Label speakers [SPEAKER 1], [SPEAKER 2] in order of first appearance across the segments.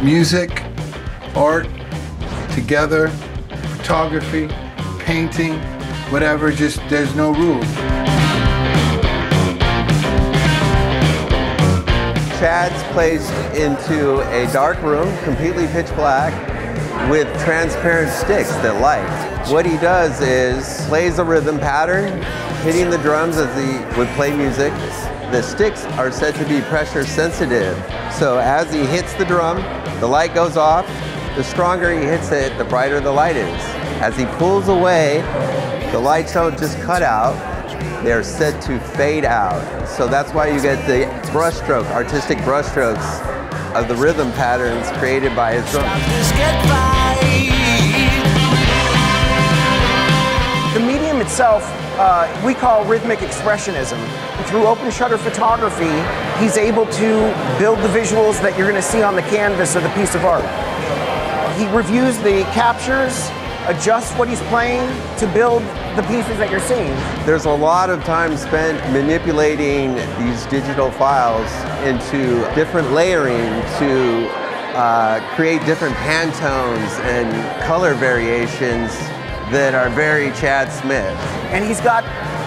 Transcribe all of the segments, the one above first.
[SPEAKER 1] Music, art, together, photography, painting, whatever, just there's no rules.
[SPEAKER 2] Chad's placed into a dark room, completely pitch black, with transparent sticks that light. What he does is plays a rhythm pattern, hitting the drums as he would play music. The sticks are said to be pressure sensitive. So as he hits the drum, the light goes off. The stronger he hits it, the brighter the light is. As he pulls away, the lights don't just cut out, they're said to fade out. So that's why you get the brushstroke, artistic brushstrokes of the rhythm patterns created by his drum.
[SPEAKER 3] The medium itself, uh, we call rhythmic expressionism. Through open shutter photography, he's able to build the visuals that you're going to see on the canvas of the piece of art. He reviews the captures, adjusts what he's playing to build the pieces that you're seeing.
[SPEAKER 2] There's a lot of time spent manipulating these digital files into different layering to uh, create different Pantones and color variations that are very Chad Smith.
[SPEAKER 3] And he's got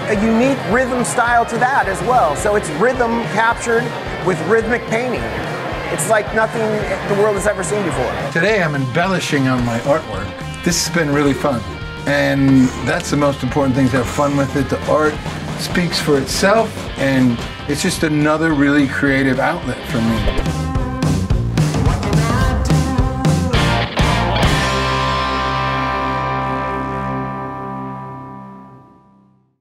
[SPEAKER 3] a unique rhythm style to that as well. So it's rhythm captured with rhythmic painting. It's like nothing the world has ever seen before.
[SPEAKER 1] Today I'm embellishing on my artwork. This has been really fun. And that's the most important thing to have fun with it. The art speaks for itself and it's just another really creative outlet for me.